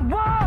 Whoa!